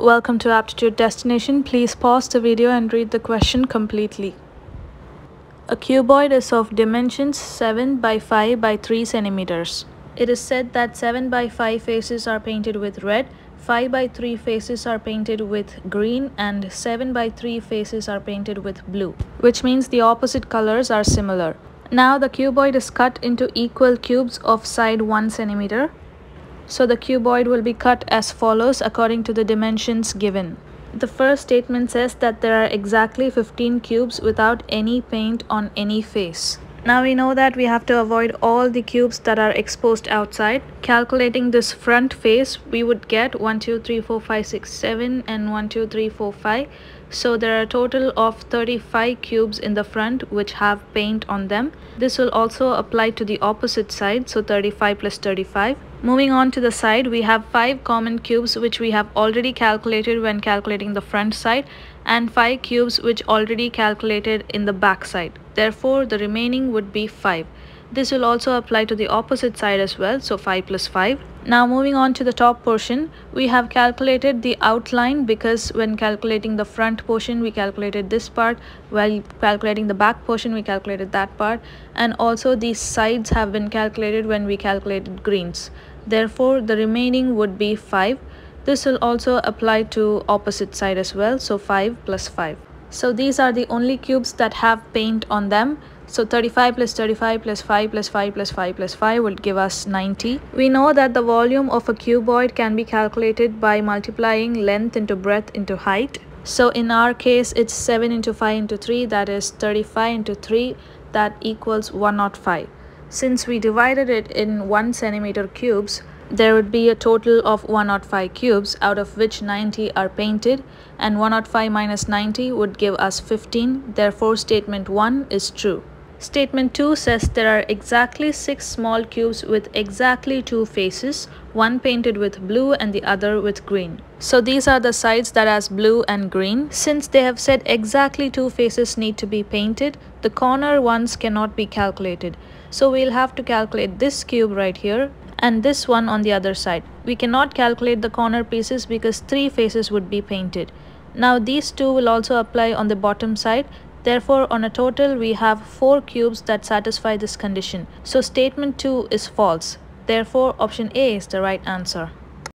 Welcome to Aptitude Destination. Please pause the video and read the question completely. A cuboid is of dimensions 7 by 5 by 3 centimeters. It is said that 7 by 5 faces are painted with red, 5 by 3 faces are painted with green and 7 by 3 faces are painted with blue, which means the opposite colors are similar. Now the cuboid is cut into equal cubes of side 1 centimeter. So the cuboid will be cut as follows according to the dimensions given. The first statement says that there are exactly 15 cubes without any paint on any face. Now we know that we have to avoid all the cubes that are exposed outside. Calculating this front face, we would get 1, 2, 3, 4, 5, 6, 7 and 1, 2, 3, 4, 5. So there are a total of 35 cubes in the front which have paint on them. This will also apply to the opposite side, so 35 plus 35. Moving on to the side, we have 5 common cubes which we have already calculated when calculating the front side and 5 cubes which already calculated in the back side. Therefore, the remaining would be 5. This will also apply to the opposite side as well, so 5 plus 5. Now moving on to the top portion, we have calculated the outline because when calculating the front portion, we calculated this part, while calculating the back portion, we calculated that part, and also these sides have been calculated when we calculated greens. Therefore, the remaining would be 5. This will also apply to opposite side as well, so 5 plus 5. So these are the only cubes that have paint on them. So 35 plus 35 plus 5 plus 5 plus 5 plus 5 will give us 90. We know that the volume of a cuboid can be calculated by multiplying length into breadth into height. So in our case, it's 7 into 5 into 3, that is 35 into 3, that equals 105. Since we divided it in 1 centimeter cubes, there would be a total of 105 cubes out of which 90 are painted and 105 minus 90 would give us 15 therefore statement 1 is true. Statement 2 says there are exactly 6 small cubes with exactly 2 faces, one painted with blue and the other with green. So these are the sides that has blue and green. Since they have said exactly 2 faces need to be painted, the corner ones cannot be calculated. So we'll have to calculate this cube right here and this one on the other side. We cannot calculate the corner pieces because 3 faces would be painted. Now these two will also apply on the bottom side Therefore, on a total, we have 4 cubes that satisfy this condition. So statement 2 is false. Therefore, option A is the right answer.